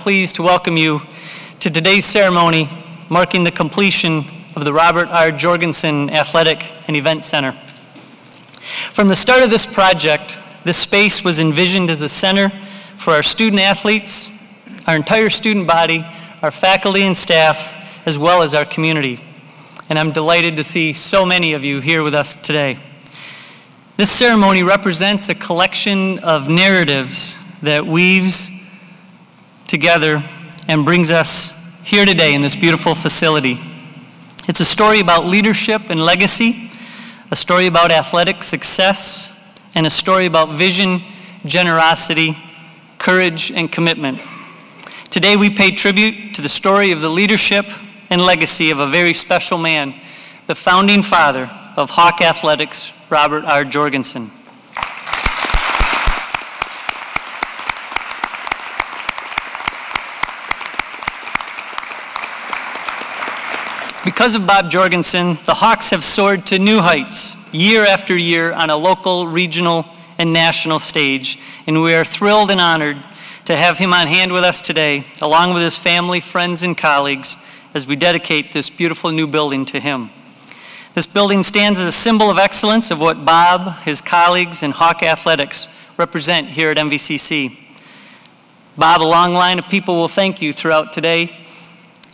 pleased to welcome you to today's ceremony marking the completion of the Robert R. Jorgensen Athletic and Event Center. From the start of this project, this space was envisioned as a center for our student athletes, our entire student body, our faculty and staff, as well as our community. And I'm delighted to see so many of you here with us today. This ceremony represents a collection of narratives that weaves together and brings us here today in this beautiful facility. It's a story about leadership and legacy, a story about athletic success, and a story about vision, generosity, courage, and commitment. Today we pay tribute to the story of the leadership and legacy of a very special man, the founding father of Hawk Athletics, Robert R. Jorgensen. Because of Bob Jorgensen, the Hawks have soared to new heights year after year on a local, regional, and national stage, and we are thrilled and honored to have him on hand with us today, along with his family, friends, and colleagues, as we dedicate this beautiful new building to him. This building stands as a symbol of excellence of what Bob, his colleagues, and Hawk Athletics represent here at MVCC. Bob, a long line of people will thank you throughout today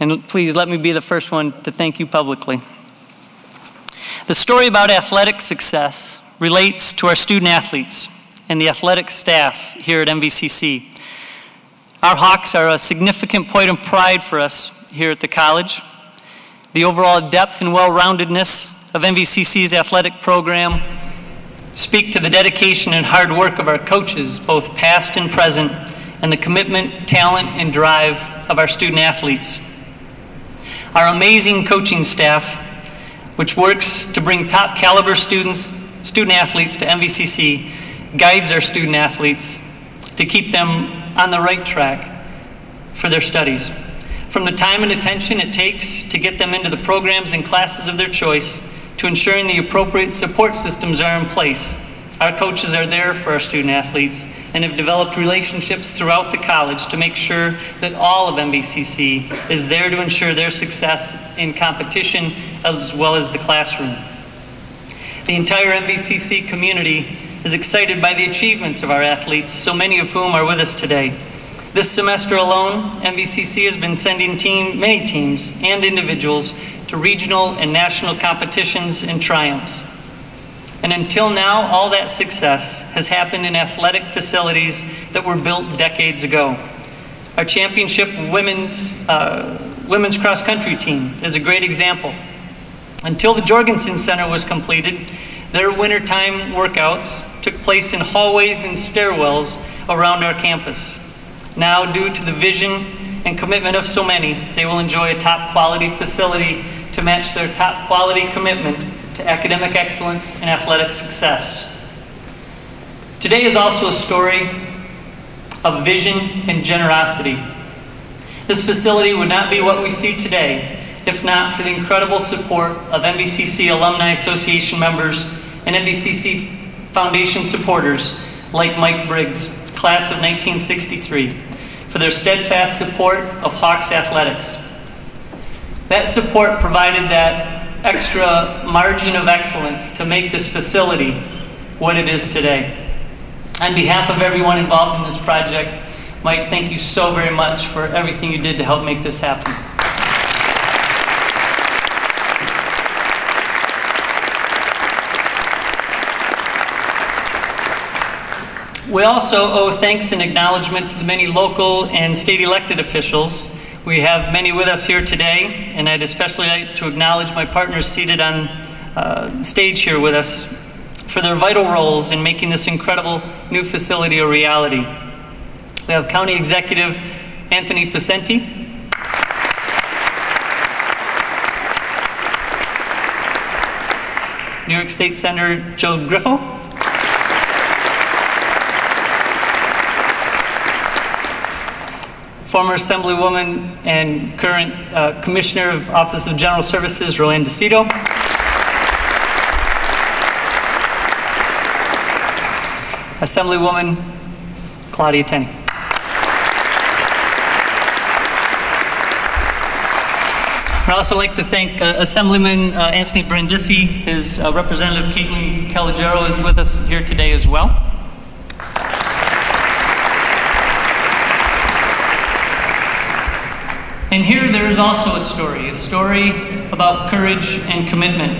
and please let me be the first one to thank you publicly. The story about athletic success relates to our student athletes and the athletic staff here at MVCC. Our Hawks are a significant point of pride for us here at the college. The overall depth and well-roundedness of MVCC's athletic program speak to the dedication and hard work of our coaches, both past and present, and the commitment, talent, and drive of our student athletes. Our amazing coaching staff, which works to bring top caliber students, student athletes to MVCC, guides our student athletes to keep them on the right track for their studies. From the time and attention it takes to get them into the programs and classes of their choice to ensuring the appropriate support systems are in place. Our coaches are there for our student athletes and have developed relationships throughout the college to make sure that all of MVCC is there to ensure their success in competition as well as the classroom. The entire MVCC community is excited by the achievements of our athletes, so many of whom are with us today. This semester alone, MVCC has been sending team, many teams and individuals to regional and national competitions and triumphs. And until now, all that success has happened in athletic facilities that were built decades ago. Our championship women's, uh, women's cross country team is a great example. Until the Jorgensen Center was completed, their wintertime workouts took place in hallways and stairwells around our campus. Now, due to the vision and commitment of so many, they will enjoy a top quality facility to match their top quality commitment to academic excellence and athletic success. Today is also a story of vision and generosity. This facility would not be what we see today if not for the incredible support of MVCC Alumni Association members and MVCC Foundation supporters like Mike Briggs, class of 1963, for their steadfast support of Hawks athletics. That support provided that extra margin of excellence to make this facility what it is today. On behalf of everyone involved in this project, Mike, thank you so very much for everything you did to help make this happen. We also owe thanks and acknowledgement to the many local and state elected officials we have many with us here today, and I'd especially like to acknowledge my partners seated on uh, stage here with us for their vital roles in making this incredible new facility a reality. We have County Executive Anthony Picente, New York State Senator Joe Griffo, former Assemblywoman and current uh, Commissioner of Office of General Services, Roanne DeStito. Assemblywoman Claudia Tenney. I'd also like to thank uh, Assemblyman uh, Anthony Brindisi. His uh, representative, Caitlin Caligero, is with us here today as well. And here there is also a story, a story about courage and commitment.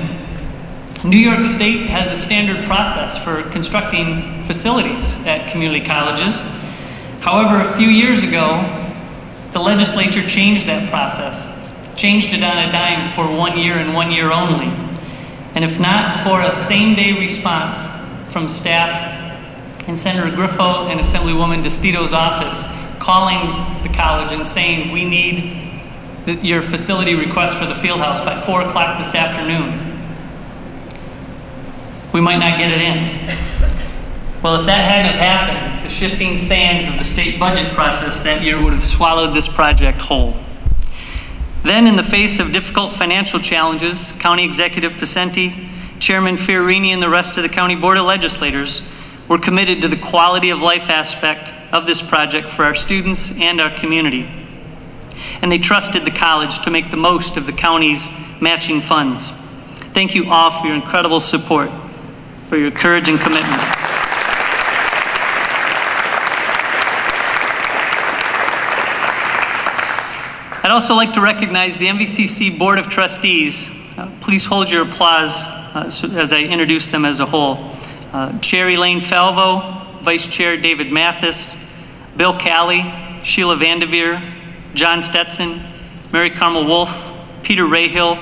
New York State has a standard process for constructing facilities at community colleges. However, a few years ago, the legislature changed that process, changed it on a dime for one year and one year only. And if not for a same-day response from staff in Senator Griffo and Assemblywoman DeStito's office, calling the college and saying, we need the, your facility request for the field house by 4 o'clock this afternoon. We might not get it in. Well, if that hadn't have happened, the shifting sands of the state budget process that year would have swallowed this project whole. Then, in the face of difficult financial challenges, County Executive Picente, Chairman Fiorini, and the rest of the County Board of Legislators were committed to the quality of life aspect of this project for our students and our community and they trusted the college to make the most of the county's matching funds. Thank you all for your incredible support, for your courage and commitment. I'd also like to recognize the MVCC Board of Trustees. Uh, please hold your applause uh, as I introduce them as a whole. Uh, Chair Elaine Falvo, Vice Chair David Mathis, Bill Calley, Sheila Vandeveer, John Stetson, Mary Carmel Wolf, Peter Rahill,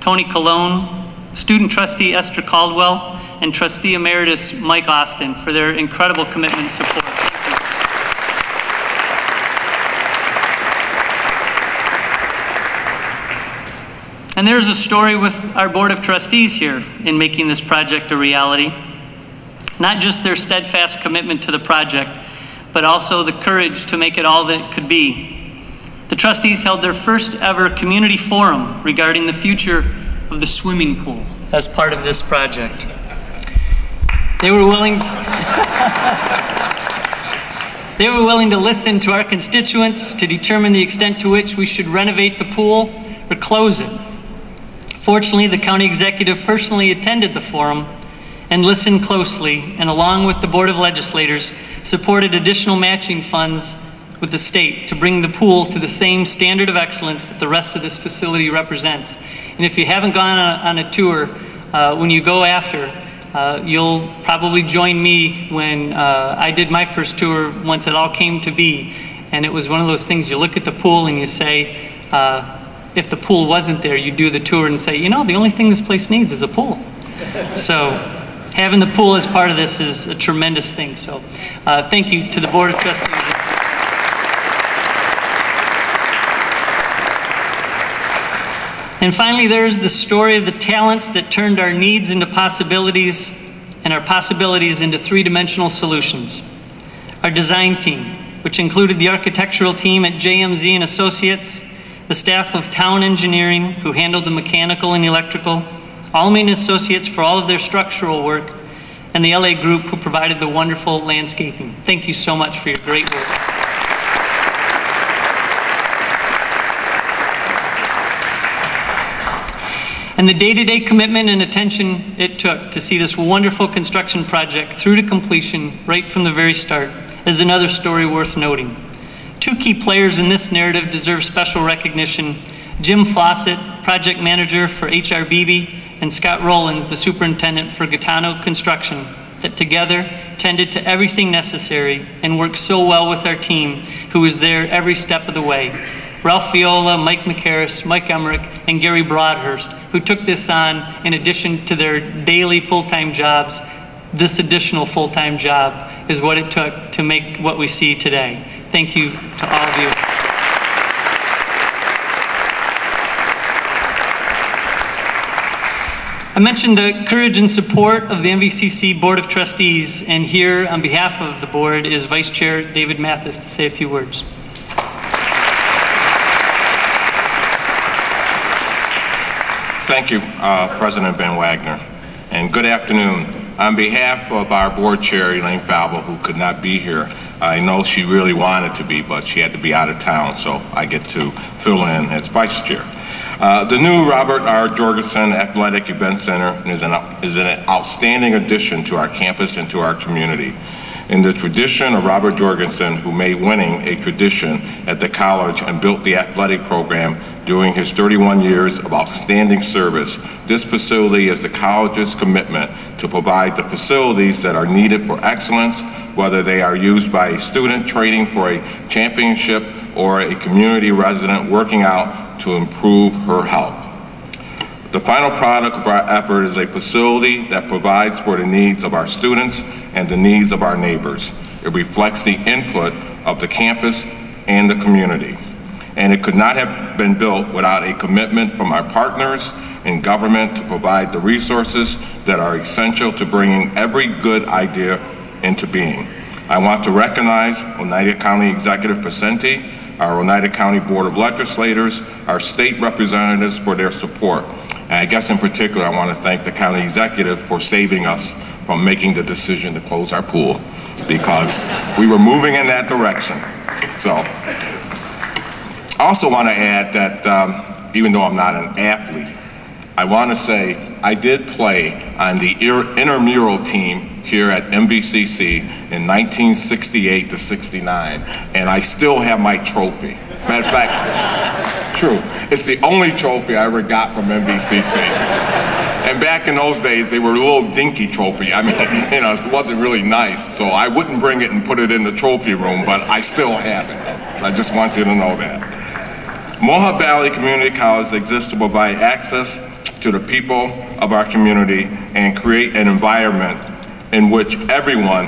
Tony Colon, student trustee Esther Caldwell, and trustee emeritus Mike Austin for their incredible commitment and support. And there's a story with our Board of Trustees here in making this project a reality. Not just their steadfast commitment to the project, but also the courage to make it all that it could be the trustees held their first ever community forum regarding the future of the swimming pool as part of this project. They were willing to, they were willing to listen to our constituents to determine the extent to which we should renovate the pool or close it. Fortunately, the county executive personally attended the forum and listened closely, and along with the Board of Legislators, supported additional matching funds with the state to bring the pool to the same standard of excellence that the rest of this facility represents. And if you haven't gone on a, on a tour, uh, when you go after, uh, you'll probably join me when uh, I did my first tour once it all came to be. And it was one of those things you look at the pool and you say, uh, if the pool wasn't there, you do the tour and say, you know, the only thing this place needs is a pool. so having the pool as part of this is a tremendous thing. So uh, thank you to the Board of Trustees. And finally, there's the story of the talents that turned our needs into possibilities and our possibilities into three-dimensional solutions. Our design team, which included the architectural team at JMZ and Associates, the staff of Town Engineering, who handled the mechanical and electrical, Allman Associates for all of their structural work, and the LA Group, who provided the wonderful landscaping. Thank you so much for your great work. And the day-to-day commitment and attention it took to see this wonderful construction project through to completion right from the very start is another story worth noting. Two key players in this narrative deserve special recognition. Jim Fawcett, project manager for HRBB, and Scott Rollins, the superintendent for Gaetano Construction, that together tended to everything necessary and worked so well with our team, who was there every step of the way. Ralph Viola, Mike McCarris, Mike Emmerich, and Gary Broadhurst, who took this on in addition to their daily full-time jobs. This additional full-time job is what it took to make what we see today. Thank you to all of you. I mentioned the courage and support of the MVCC Board of Trustees, and here on behalf of the board is Vice Chair David Mathis to say a few words. Thank you, uh, President VanWagoner, and good afternoon. On behalf of our board chair, Elaine Falvo, who could not be here, I know she really wanted to be, but she had to be out of town, so I get to fill in as vice chair. Uh, the new Robert R. Jorgensen Athletic Event Center is an, is an outstanding addition to our campus and to our community. In the tradition of Robert Jorgensen, who made winning a tradition at the college and built the athletic program during his 31 years of outstanding service, this facility is the college's commitment to provide the facilities that are needed for excellence, whether they are used by a student training for a championship or a community resident working out to improve her health. The final product of our effort is a facility that provides for the needs of our students and the needs of our neighbors. It reflects the input of the campus and the community. And it could not have been built without a commitment from our partners in government to provide the resources that are essential to bringing every good idea into being. I want to recognize Oneida County Executive Picente, our Oneida County Board of Legislators, our state representatives for their support. And I guess in particular, I want to thank the county executive for saving us from making the decision to close our pool because we were moving in that direction. So, I also want to add that um, even though I'm not an athlete, I want to say I did play on the intramural team here at MVCC in 1968 to 69, and I still have my trophy. Matter of fact, true, it's the only trophy I ever got from MVCC. And back in those days, they were a little dinky trophy. I mean, you know, it wasn't really nice. So I wouldn't bring it and put it in the trophy room, but I still have it. I just want you to know that. Mohawk Valley Community College exists to provide access to the people of our community and create an environment in which everyone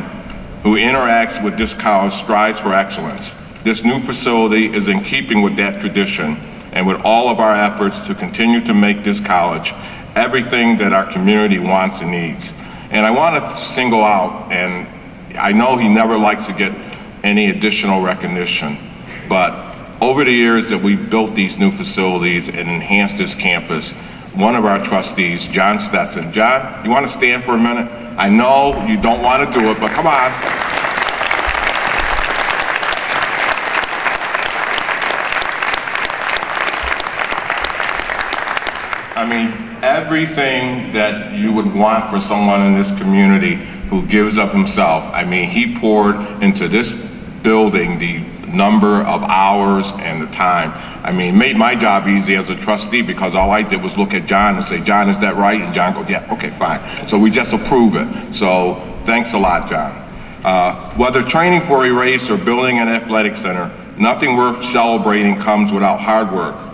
who interacts with this college strives for excellence. This new facility is in keeping with that tradition and with all of our efforts to continue to make this college everything that our community wants and needs. And I want to single out, and I know he never likes to get any additional recognition, but over the years that we built these new facilities and enhanced this campus, one of our trustees, John Stetson. John, you want to stand for a minute? I know you don't want to do it, but come on. I mean, everything that you would want for someone in this community who gives up himself. I mean, he poured into this building the number of hours and the time. I mean, made my job easy as a trustee because all I did was look at John and say, John, is that right? And John goes, yeah, okay, fine. So we just approve it. So thanks a lot, John. Uh, whether training for a race or building an athletic center, nothing worth celebrating comes without hard work.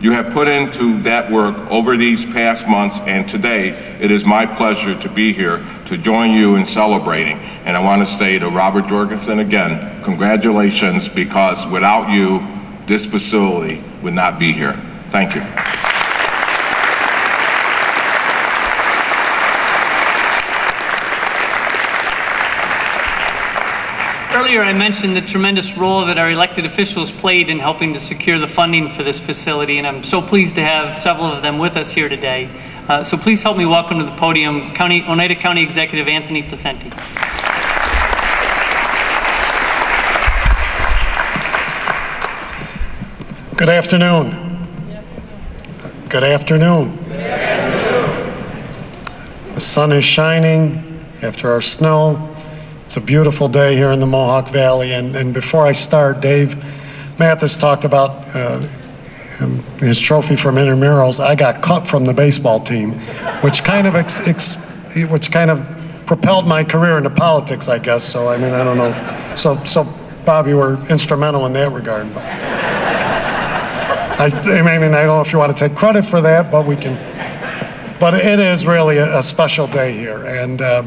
You have put into that work over these past months, and today it is my pleasure to be here to join you in celebrating. And I want to say to Robert Jorgensen again, congratulations, because without you, this facility would not be here. Thank you. Earlier, I mentioned the tremendous role that our elected officials played in helping to secure the funding for this facility, and I'm so pleased to have several of them with us here today. Uh, so please help me welcome to the podium County, Oneida County Executive Anthony Picente. Good afternoon. Good afternoon. Good afternoon. The sun is shining after our snow. It's a beautiful day here in the Mohawk Valley. And, and before I start, Dave Mathis talked about uh, his trophy from intramurals. I got cut from the baseball team, which kind of ex, ex, which kind of propelled my career into politics, I guess. So I mean, I don't know. If, so so Bob, you were instrumental in that regard. But I, I mean, I don't know if you want to take credit for that, but we can. But it is really a, a special day here, and uh,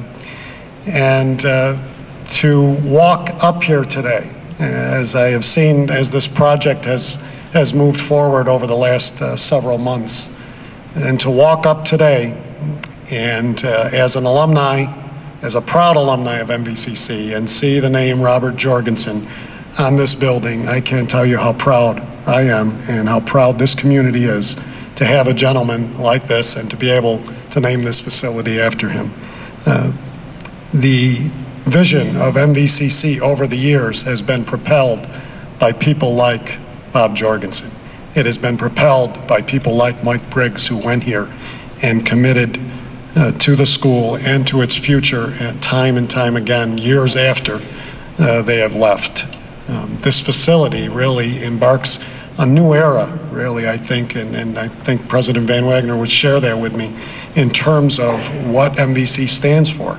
and. Uh, to walk up here today, as I have seen as this project has, has moved forward over the last uh, several months. And to walk up today and uh, as an alumni, as a proud alumni of MVCC, and see the name Robert Jorgensen on this building, I can't tell you how proud I am and how proud this community is to have a gentleman like this and to be able to name this facility after him. Uh, the vision of MVCC over the years has been propelled by people like Bob Jorgensen. it has been propelled by people like Mike Briggs who went here and committed uh, to the school and to its future and time and time again, years after uh, they have left. Um, this facility really embarks a new era, really, I think, and, and I think President VanWagoner would share that with me in terms of what MVC stands for.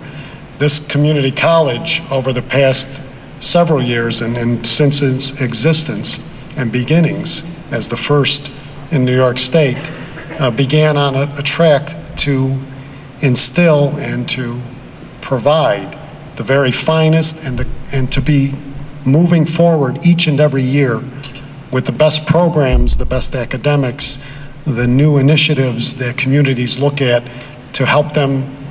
This community college over the past several years and, and since its existence and beginnings as the first in New York State uh, began on a, a track to instill and to provide the very finest and, the, and to be moving forward each and every year with the best programs, the best academics, the new initiatives that communities look at to help them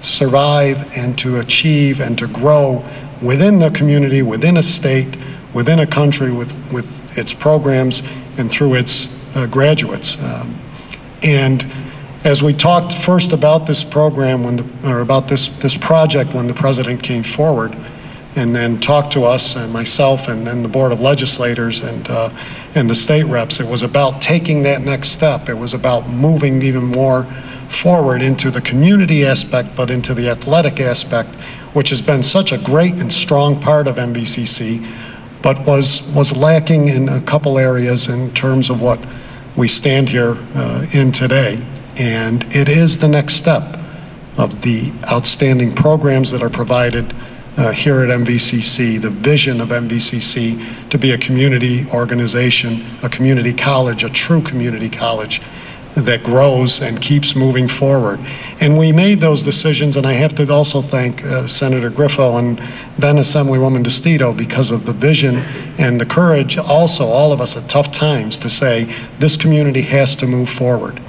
survive and to achieve and to grow within the community, within a state, within a country with, with its programs and through its uh, graduates. Um, and as we talked first about this program when the, or about this, this project when the president came forward and then talked to us and myself and then the board of legislators and, uh, and the state reps, it was about taking that next step. It was about moving even more forward into the community aspect, but into the athletic aspect, which has been such a great and strong part of MVCC, but was, was lacking in a couple areas in terms of what we stand here uh, in today. And it is the next step of the outstanding programs that are provided uh, here at MVCC, the vision of MVCC to be a community organization, a community college, a true community college that grows and keeps moving forward. And we made those decisions, and I have to also thank uh, Senator Griffo and then Assemblywoman DeStito because of the vision and the courage, also all of us at tough times, to say this community has to move forward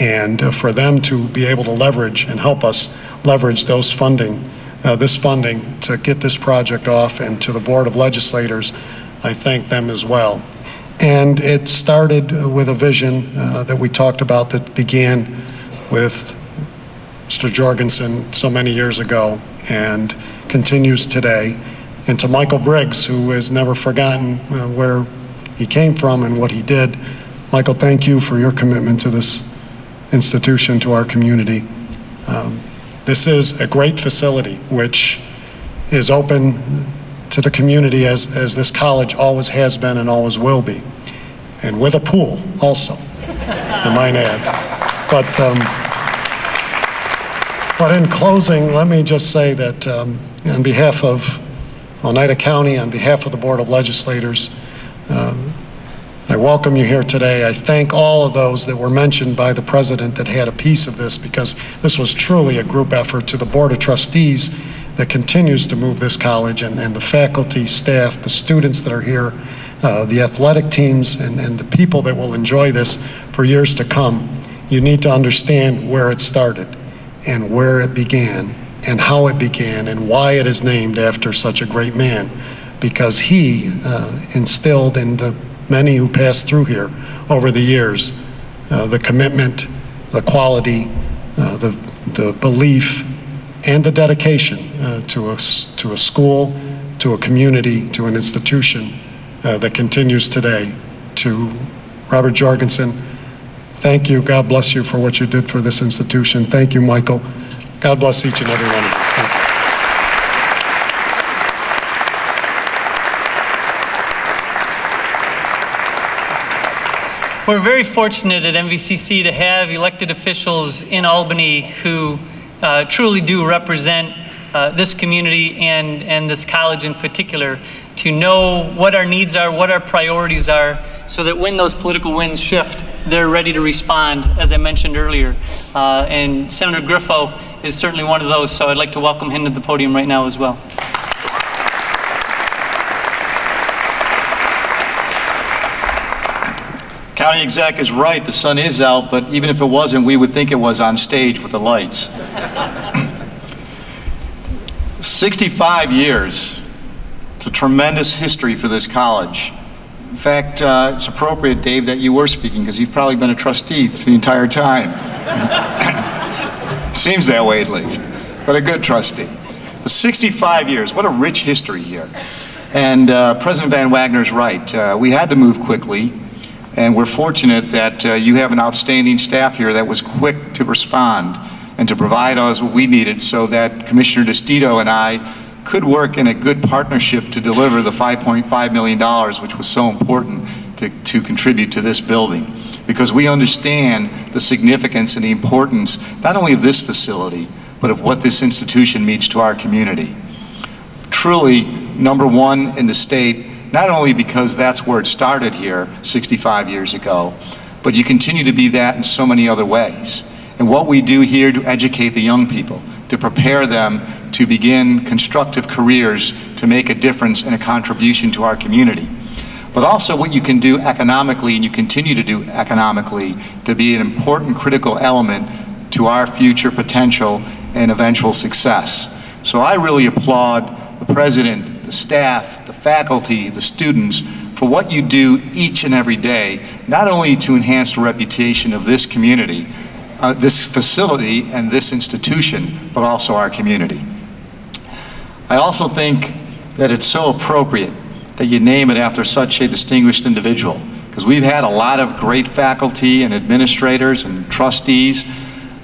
and uh, for them to be able to leverage and help us leverage those funding, uh, this funding to get this project off and to the Board of Legislators, I thank them as well. And it started with a vision uh, that we talked about that began with Mr. Jorgensen so many years ago and continues today. And to Michael Briggs, who has never forgotten uh, where he came from and what he did. Michael, thank you for your commitment to this institution to our community. Um, this is a great facility which is open to the community as, as this college always has been and always will be. And with a pool also, I might add. But, um, but in closing, let me just say that um, on behalf of Oneida County, on behalf of the Board of Legislators, um, I welcome you here today. I thank all of those that were mentioned by the President that had a piece of this because this was truly a group effort to the Board of Trustees that continues to move this college and, and the faculty, staff, the students that are here, uh, the athletic teams, and, and the people that will enjoy this for years to come. You need to understand where it started and where it began and how it began and why it is named after such a great man because he uh, instilled in the many who passed through here over the years. Uh, the commitment, the quality, uh, the, the belief, and the dedication uh, to, a, to a school, to a community, to an institution uh, that continues today. To Robert Jorgensen, thank you. God bless you for what you did for this institution. Thank you, Michael. God bless each and every one of you. We're very fortunate at MVCC to have elected officials in Albany who uh, truly do represent uh, this community and, and this college in particular to know what our needs are, what our priorities are, so that when those political winds shift, they're ready to respond, as I mentioned earlier. Uh, and Senator Griffo is certainly one of those, so I'd like to welcome him to the podium right now as well. County exec is right, the sun is out, but even if it wasn't, we would think it was on stage with the lights. 65 years. It's a tremendous history for this college. In fact, uh, it's appropriate, Dave, that you were speaking because you've probably been a trustee the entire time. Seems that way at least, but a good trustee. But 65 years, what a rich history here. And uh, President VanWagoner's right. Uh, we had to move quickly And we're fortunate that uh, you have an outstanding staff here that was quick to respond and to provide us what we needed so that Commissioner DeStito and I could work in a good partnership to deliver the $5.5 million, which was so important to, to contribute to this building. Because we understand the significance and the importance not only of this facility, but of what this institution means to our community. Truly, number one in the state, not only because that's where it started here 65 years ago, but you continue to be that in so many other ways. And what we do here to educate the young people, to prepare them to begin constructive careers to make a difference and a contribution to our community. But also what you can do economically and you continue to do economically to be an important critical element to our future potential and eventual success. So I really applaud the president, the staff, faculty, the students for what you do each and every day, not only to enhance the reputation of this community, uh, this facility and this institution, but also our community. I also think that it's so appropriate that you name it after such a distinguished individual, because we've had a lot of great faculty and administrators and trustees,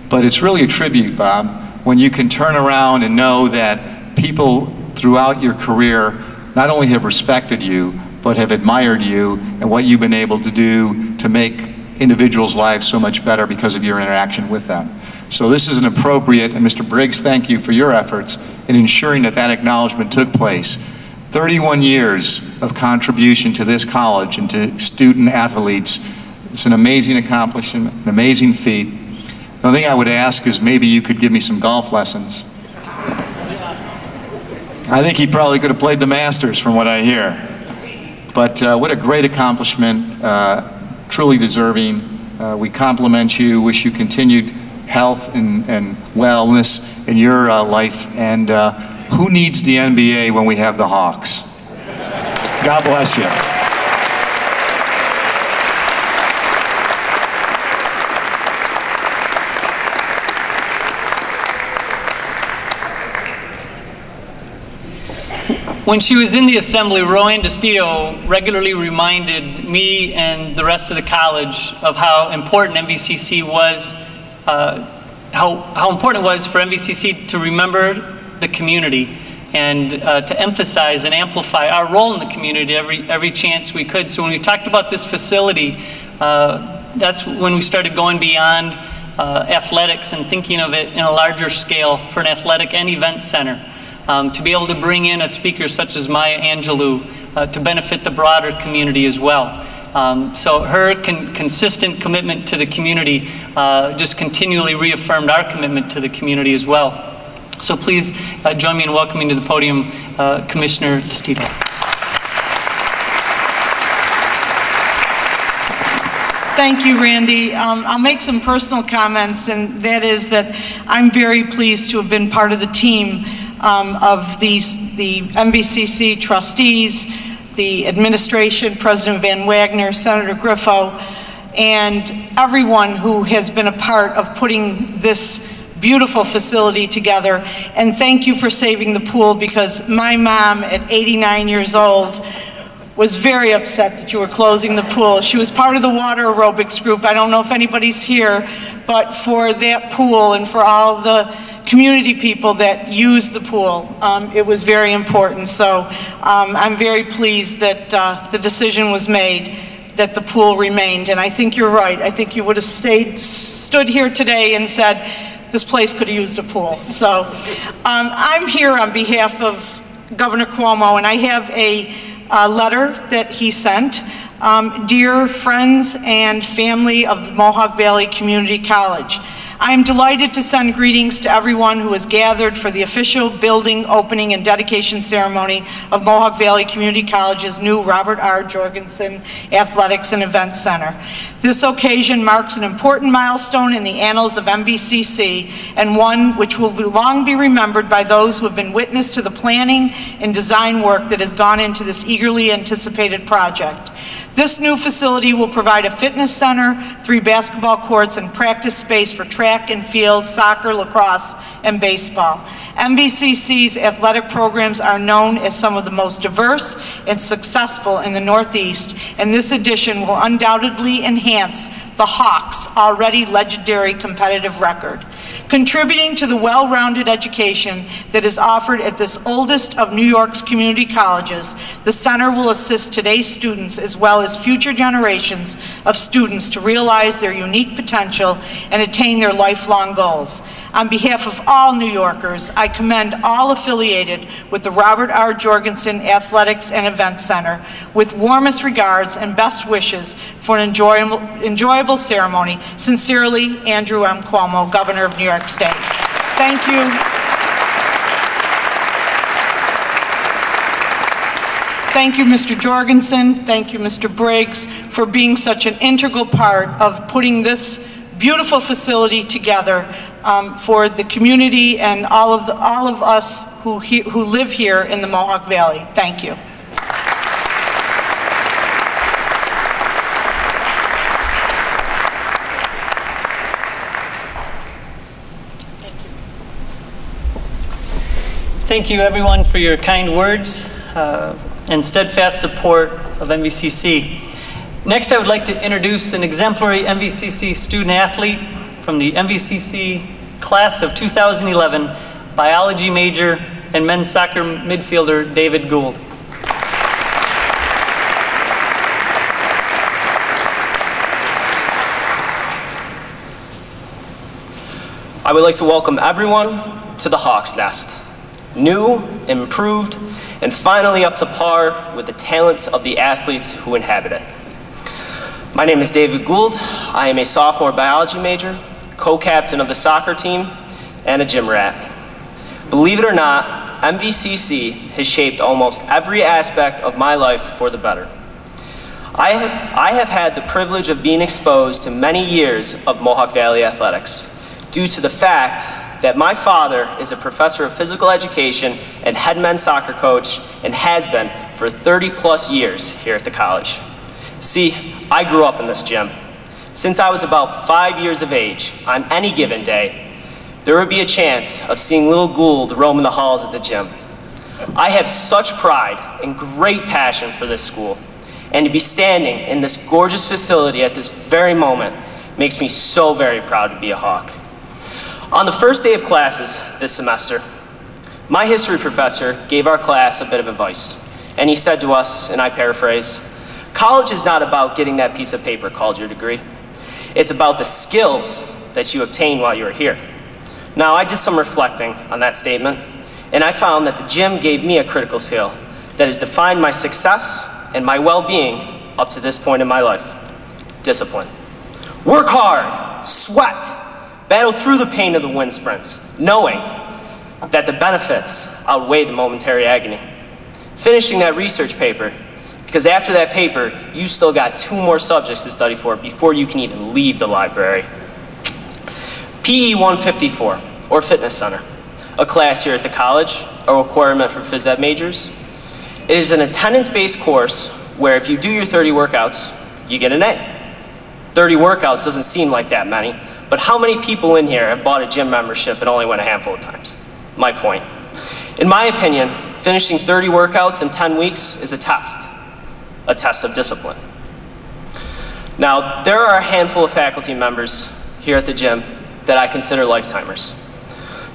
but it's really a tribute, Bob, when you can turn around and know that people throughout your career not only have respected you, but have admired you and what you've been able to do to make individuals' lives so much better because of your interaction with them. So this is an appropriate, and Mr. Briggs, thank you for your efforts in ensuring that that acknowledgement took place. 31 years of contribution to this college and to student athletes. It's an amazing accomplishment, an amazing feat. The only thing I would ask is maybe you could give me some golf lessons. I think he probably could have played the Masters from what I hear. But uh, what a great accomplishment. Uh, truly deserving. Uh, we compliment you, wish you continued health and, and wellness in your uh, life. And uh, who needs the NBA when we have the Hawks? God bless you. When she was in the assembly, Roanne DeStito regularly reminded me and the rest of the college of how important MVCC was, uh, how, how important it was for MVCC to remember the community and uh, to emphasize and amplify our role in the community every, every chance we could. So when we talked about this facility, uh, that's when we started going beyond uh, athletics and thinking of it in a larger scale for an athletic and event center um, to be able to bring in a speaker such as Maya Angelou uh, to benefit the broader community as well. Um, so her con consistent commitment to the community uh, just continually reaffirmed our commitment to the community as well. So please uh, join me in welcoming to the podium uh, Commissioner DeStito. Thank you, Randy. Um, I'll make some personal comments, and that is that I'm very pleased to have been part of the team um, of these, the MVCC trustees, the administration, President VanWagoner, Senator Griffo, and everyone who has been a part of putting this beautiful facility together. And thank you for saving the pool because my mom at 89 years old was very upset that you were closing the pool. She was part of the water aerobics group. I don't know if anybody's here, but for that pool and for all the community people that use the pool. Um, it was very important. So um, I'm very pleased that uh, the decision was made that the pool remained. And I think you're right. I think you would have stayed, stood here today and said, this place could have used a pool. So um, I'm here on behalf of Governor Cuomo, and I have a, a letter that he sent. Um, dear friends and family of Mohawk Valley Community College, I am delighted to send greetings to everyone who has gathered for the official building opening and dedication ceremony of Mohawk Valley Community College's new Robert R. Jorgensen Athletics and Events Center. This occasion marks an important milestone in the annals of MVCC and one which will long be remembered by those who have been witness to the planning and design work that has gone into this eagerly anticipated project. This new facility will provide a fitness center, three basketball courts, and practice space for track and field, soccer, lacrosse, and baseball. MVCC's athletic programs are known as some of the most diverse and successful in the Northeast, and this addition will undoubtedly enhance the Hawks' already legendary competitive record. Contributing to the well-rounded education that is offered at this oldest of New York's community colleges, the center will assist today's students as well as future generations of students to realize their unique potential and attain their lifelong goals. On behalf of all New Yorkers, I commend all affiliated with the Robert R. Jorgensen Athletics and Events Center with warmest regards and best wishes for an enjoyable, enjoyable ceremony. Sincerely, Andrew M. Cuomo, Governor of New York State. Thank you. Thank you, Mr. Jorgensen. Thank you, Mr. Briggs, for being such an integral part of putting this beautiful facility together um, for the community and all of, the, all of us who, who live here in the Mohawk Valley. Thank you. Thank you, everyone, for your kind words uh, and steadfast support of MVCC. Next, I would like to introduce an exemplary MVCC student athlete from the MVCC class of 2011, biology major and men's soccer midfielder David Gould. I would like to welcome everyone to the Hawks Nest. New, improved, and finally up to par with the talents of the athletes who inhabit it. My name is David Gould. I am a sophomore biology major, co-captain of the soccer team, and a gym rat. Believe it or not, MVCC has shaped almost every aspect of my life for the better. I have, I have had the privilege of being exposed to many years of Mohawk Valley athletics due to the fact that my father is a professor of physical education and head men's soccer coach and has been for 30 plus years here at the college. See, I grew up in this gym. Since I was about five years of age, on any given day, there would be a chance of seeing little Gould roaming the halls at the gym. I have such pride and great passion for this school, and to be standing in this gorgeous facility at this very moment makes me so very proud to be a Hawk. On the first day of classes this semester, my history professor gave our class a bit of advice, and he said to us, and I paraphrase, college is not about getting that piece of paper called your degree. It's about the skills that you obtain while you're here. Now, I did some reflecting on that statement, and I found that the gym gave me a critical skill that has defined my success and my well-being up to this point in my life. Discipline. Work hard, sweat, Battle through the pain of the wind sprints, knowing that the benefits outweigh the momentary agony. Finishing that research paper, because after that paper, you still got two more subjects to study for before you can even leave the library. PE 154, or Fitness Center, a class here at the college, a requirement for phys ed majors. It is an attendance-based course where if you do your 30 workouts, you get an A. 30 workouts doesn't seem like that many, but how many people in here have bought a gym membership and only went a handful of times? My point. In my opinion, finishing 30 workouts in 10 weeks is a test, a test of discipline. Now, there are a handful of faculty members here at the gym that I consider lifetimers.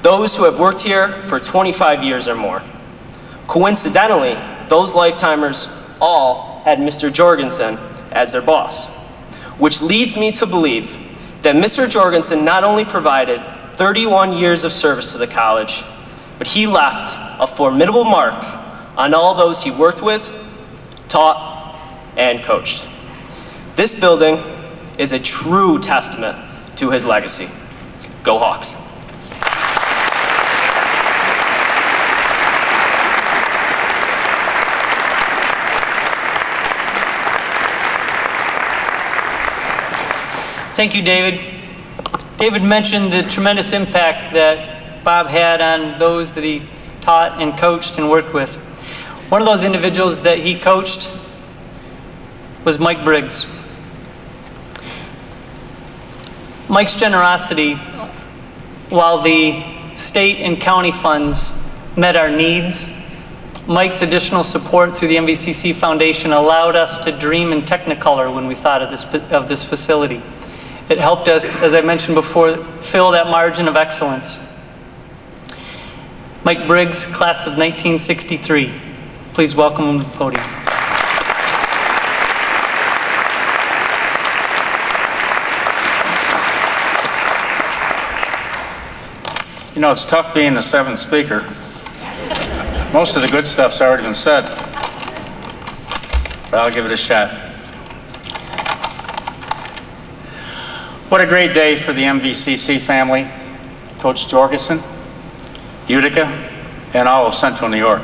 Those who have worked here for 25 years or more. Coincidentally, those lifetimers all had Mr. Jorgensen as their boss, which leads me to believe that Mr. Jorgensen not only provided 31 years of service to the college, but he left a formidable mark on all those he worked with, taught, and coached. This building is a true testament to his legacy. Go Hawks. Thank you, David. David mentioned the tremendous impact that Bob had on those that he taught and coached and worked with. One of those individuals that he coached was Mike Briggs. Mike's generosity, while the state and county funds met our needs. Mike's additional support through the MVCC Foundation allowed us to dream in Technicolor when we thought of this, of this facility. It helped us, as I mentioned before, fill that margin of excellence. Mike Briggs, class of 1963. Please welcome him to the podium. You know, it's tough being the seventh speaker. Most of the good stuff's already been said. But I'll give it a shot. What a great day for the MVCC family, Coach Jorgensen, Utica, and all of Central New York.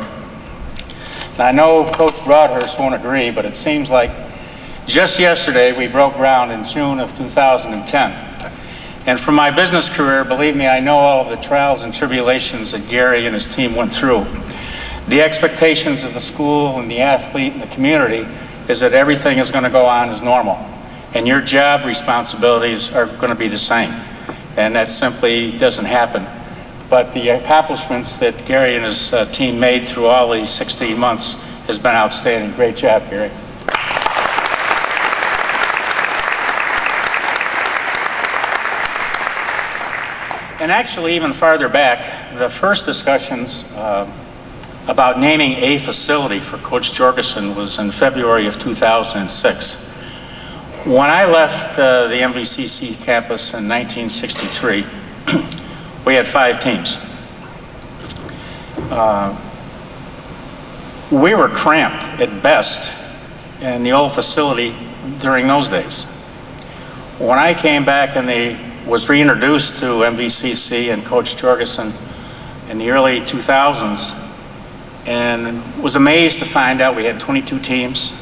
Now, I know Coach Broadhurst won't agree, but it seems like just yesterday we broke ground in June of 2010. And from my business career, believe me, I know all of the trials and tribulations that Gary and his team went through. The expectations of the school and the athlete and the community is that everything is going to go on as normal. And your job responsibilities are going to be the same. And that simply doesn't happen. But the accomplishments that Gary and his uh, team made through all these 16 months has been outstanding. Great job, Gary. And actually, even farther back, the first discussions uh, about naming a facility for Coach Jorgensen was in February of 2006. When I left uh, the MVCC campus in 1963, we had five teams. Uh, we were cramped at best in the old facility during those days. When I came back and they was reintroduced to MVCC and Coach Jorgensen in the early 2000s, and was amazed to find out we had 22 teams,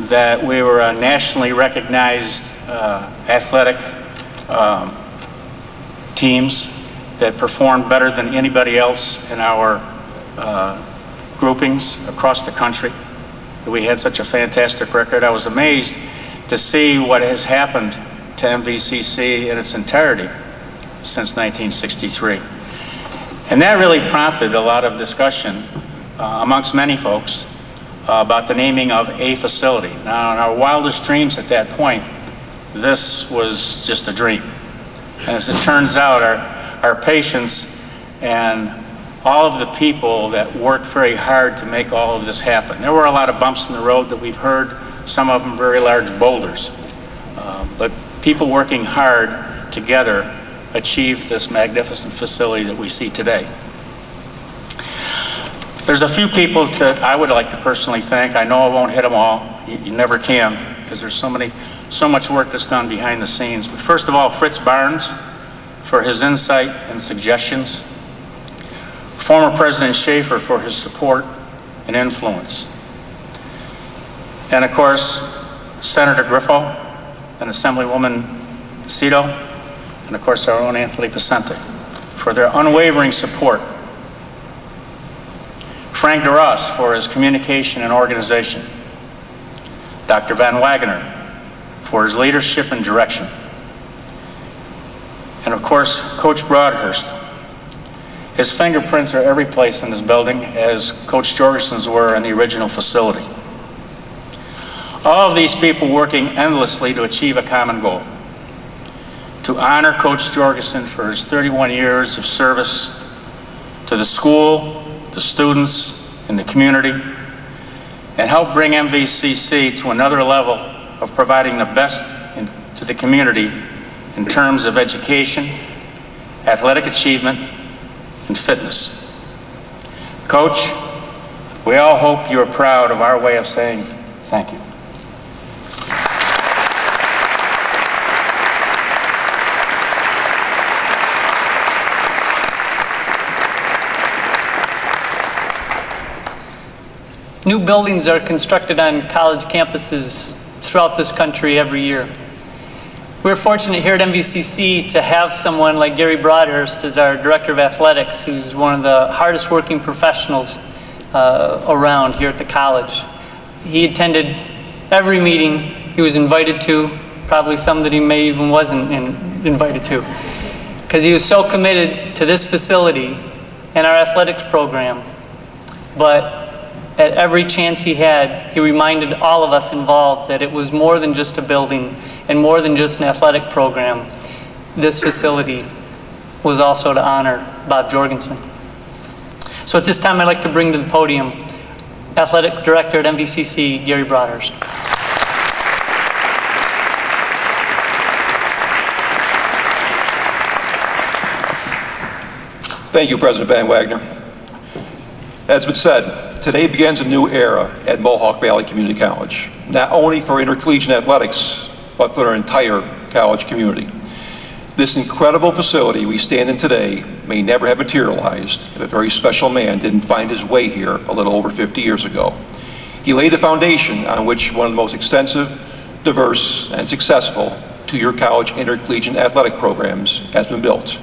that we were a nationally recognized uh, athletic um, teams that performed better than anybody else in our uh, groupings across the country. We had such a fantastic record. I was amazed to see what has happened to MVCC in its entirety since 1963. And that really prompted a lot of discussion uh, amongst many folks uh, about the naming of a facility. Now, in our wildest dreams at that point, this was just a dream. And as it turns out, our, our patience and all of the people that worked very hard to make all of this happen. There were a lot of bumps in the road that we've heard, some of them very large boulders. Uh, but people working hard together achieved this magnificent facility that we see today. There's a few people to, I would like to personally thank. I know I won't hit them all. You, you never can because there's so many, so much work that's done behind the scenes. But first of all, Fritz Barnes for his insight and suggestions. Former President Schaefer for his support and influence. And of course, Senator Griffo and Assemblywoman Cito, and of course our own Anthony Picente for their unwavering support Frank DeRoss for his communication and organization. Dr. VanWagoner for his leadership and direction. And of course, Coach Broadhurst. His fingerprints are every place in this building, as Coach Jorgensen's were in the original facility. All of these people working endlessly to achieve a common goal. To honor Coach Jorgensen for his 31 years of service to the school, the students, and the community, and help bring MVCC to another level of providing the best in, to the community in terms of education, athletic achievement, and fitness. Coach, we all hope you are proud of our way of saying thank you. New buildings are constructed on college campuses throughout this country every year. We're fortunate here at MVCC to have someone like Gary Broadhurst as our Director of Athletics, who's one of the hardest working professionals uh, around here at the college. He attended every meeting he was invited to, probably some that he may even wasn't in, invited to. because he was so committed to this facility and our athletics program. But at every chance he had, he reminded all of us involved that it was more than just a building and more than just an athletic program. This facility was also to honor Bob Jorgensen. So at this time, I'd like to bring to the podium Athletic Director at MVCC, Gary Broadhurst. Thank you, President VanWagoner. As been said, today begins a new era at Mohawk Valley Community College, not only for intercollegiate athletics, but for our entire college community. This incredible facility we stand in today may never have materialized if a very special man didn't find his way here a little over 50 years ago. He laid the foundation on which one of the most extensive, diverse, and successful two-year college intercollegiate athletic programs has been built.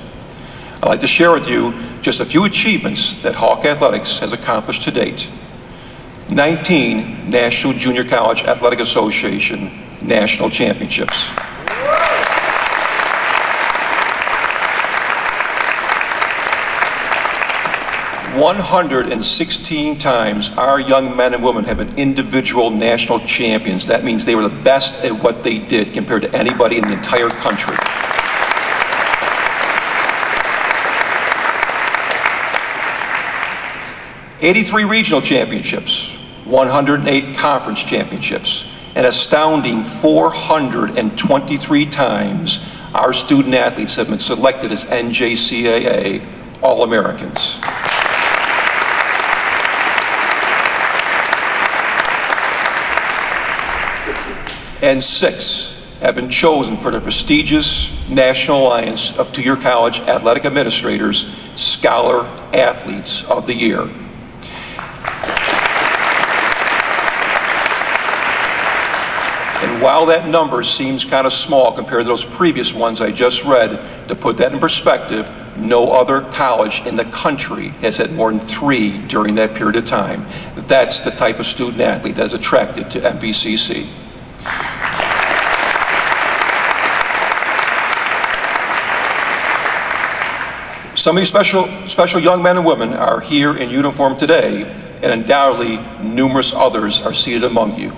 I'd like to share with you just a few achievements that Hawk Athletics has accomplished to date. 19 National Junior College Athletic Association National Championships. 116 times our young men and women have been individual national champions. That means they were the best at what they did compared to anybody in the entire country. Eighty-three regional championships, 108 conference championships, an astounding 423 times our student athletes have been selected as NJCAA All-Americans. and six have been chosen for the prestigious National Alliance of Two-Year College Athletic Administrators Scholar Athletes of the Year. And while that number seems kind of small compared to those previous ones I just read, to put that in perspective, no other college in the country has had more than three during that period of time. That's the type of student athlete that is attracted to MVCC. Some of these special, special young men and women are here in uniform today, and undoubtedly numerous others are seated among you.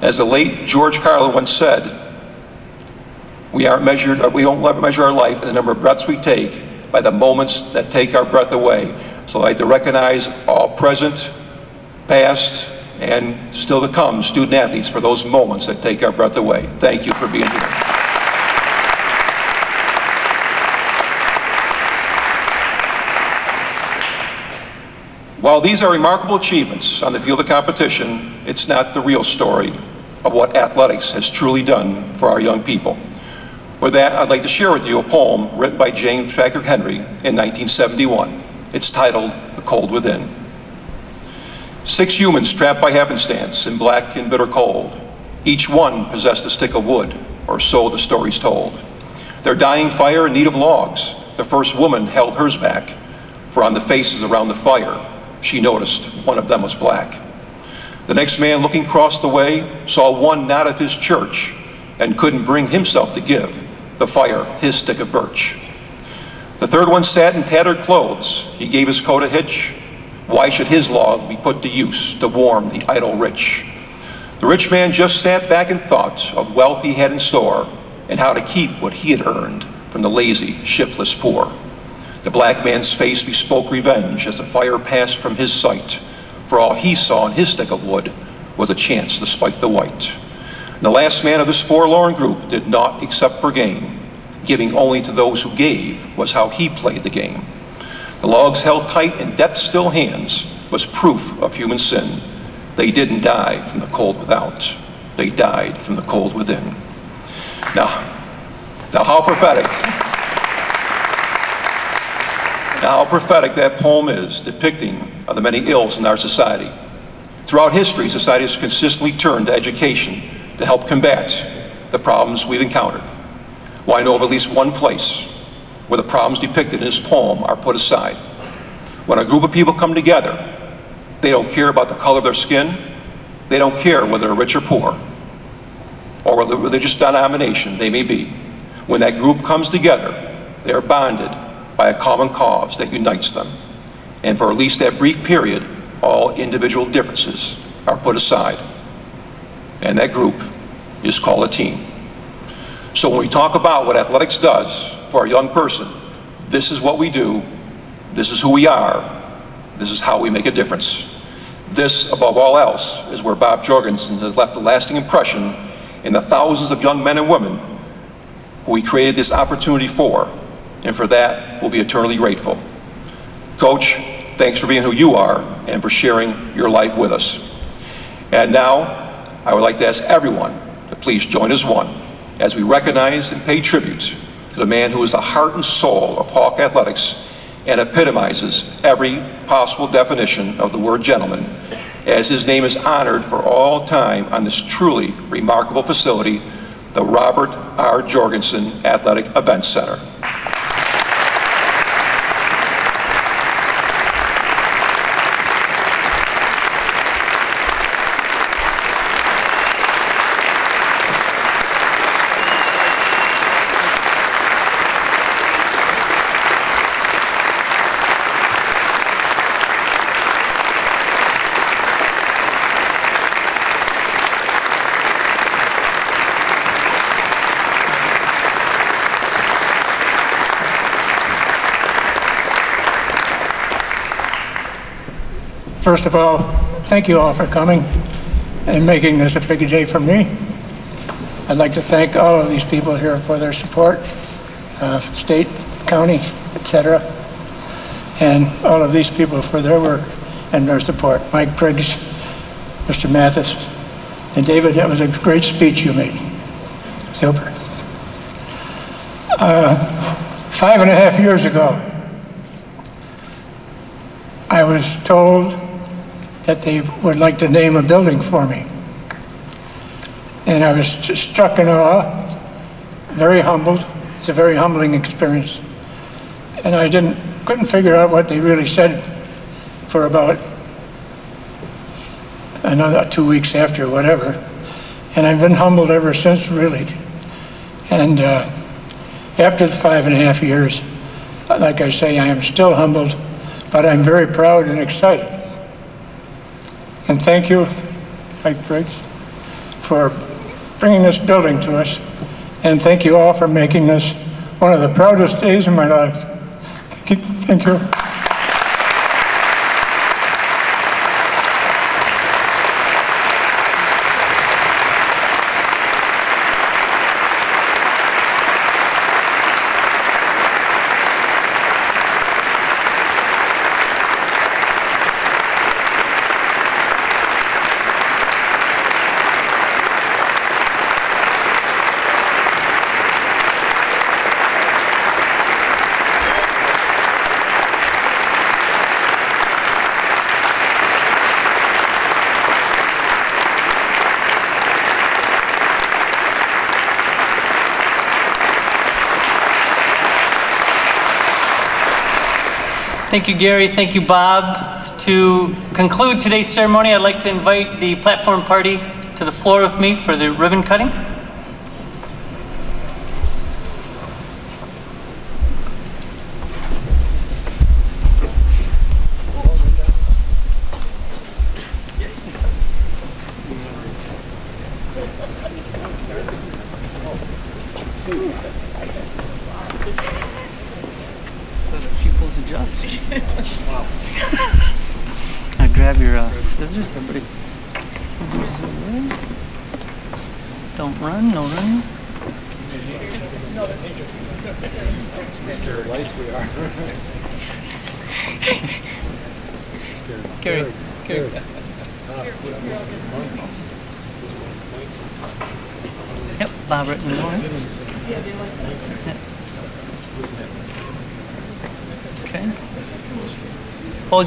As the late George Carlin once said, we aren't measured, we don't measure our life in the number of breaths we take by the moments that take our breath away. So I'd like to recognize all present, past, and still to come student athletes for those moments that take our breath away. Thank you for being here. While these are remarkable achievements on the field of competition, it's not the real story of what athletics has truly done for our young people. With that, I'd like to share with you a poem written by James Patrick Henry in 1971. It's titled The Cold Within. Six humans trapped by happenstance in black and bitter cold. Each one possessed a stick of wood, or so the story's told. Their dying fire in need of logs. The first woman held hers back, for on the faces around the fire she noticed one of them was black. The next man looking across the way saw one not of his church and couldn't bring himself to give the fire his stick of birch. The third one sat in tattered clothes. He gave his coat a hitch. Why should his log be put to use to warm the idle rich? The rich man just sat back and thought of wealth he had in store and how to keep what he had earned from the lazy, shiftless poor. The black man's face bespoke revenge as the fire passed from his sight, for all he saw in his stick of wood was a chance to spike the white. And the last man of this forlorn group did not accept for gain. Giving only to those who gave was how he played the game. The logs held tight in death's still hands was proof of human sin. They didn't die from the cold without. They died from the cold within. Now, now how prophetic. How prophetic that poem is, depicting the many ills in our society. Throughout history, society has consistently turned to education to help combat the problems we've encountered. Well, I know of at least one place where the problems depicted in this poem are put aside. When a group of people come together, they don't care about the color of their skin, they don't care whether they're rich or poor, or what religious denomination they may be. When that group comes together, they are bonded by a common cause that unites them. And for at least that brief period, all individual differences are put aside. And that group is called a team. So when we talk about what athletics does for a young person, this is what we do, this is who we are, this is how we make a difference. This, above all else, is where Bob Jorgensen has left a lasting impression in the thousands of young men and women who he created this opportunity for, and for that, we'll be eternally grateful. Coach, thanks for being who you are and for sharing your life with us. And now, I would like to ask everyone to please join as one as we recognize and pay tribute to the man who is the heart and soul of Hawk Athletics and epitomizes every possible definition of the word gentleman, as his name is honored for all time on this truly remarkable facility, the Robert R. Jorgensen Athletic Events Center. First of all, thank you all for coming and making this a big day for me. I'd like to thank all of these people here for their support, uh, state, county, etc., and all of these people for their work and their support. Mike Briggs, Mr. Mathis, and David, that was a great speech you made. Super. Uh, five and a half years ago, I was told that they would like to name a building for me. And I was struck in awe, very humbled. It's a very humbling experience. And I didn't, couldn't figure out what they really said for about another two weeks after, whatever. And I've been humbled ever since, really. And uh, after the five and a half years, like I say, I am still humbled, but I'm very proud and excited. And thank you, Mike Briggs, for bringing this building to us. And thank you all for making this one of the proudest days of my life. Thank you. Thank you. Thank you, Gary. Thank you, Bob. To conclude today's ceremony, I'd like to invite the platform party to the floor with me for the ribbon cutting.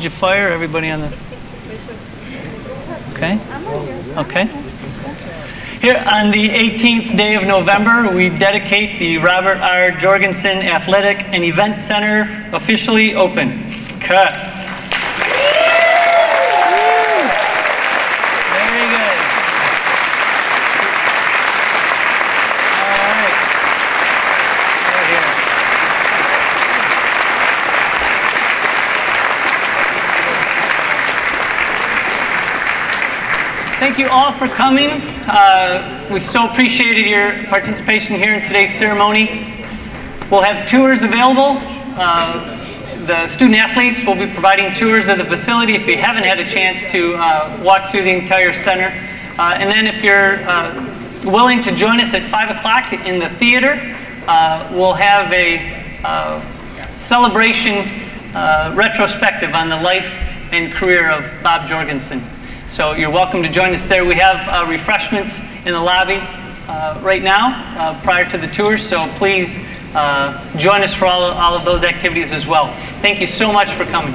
Hold you fire, everybody on the... Okay? Okay. Here on the 18th day of November, we dedicate the Robert R. Jorgensen Athletic and Event Center officially open. Cut. Thank you all for coming. Uh, we so appreciated your participation here in today's ceremony. We'll have tours available. Uh, the student athletes will be providing tours of the facility if you haven't had a chance to uh, walk through the entire center. Uh, and then if you're uh, willing to join us at 5 o'clock in the theater, uh, we'll have a celebration retrospective on the life and career of Bob Jorgensen. So you're welcome to join us there. We have uh, refreshments in the lobby uh, right now uh, prior to the tour, so please uh, join us for all, all of those activities as well. Thank you so much for coming.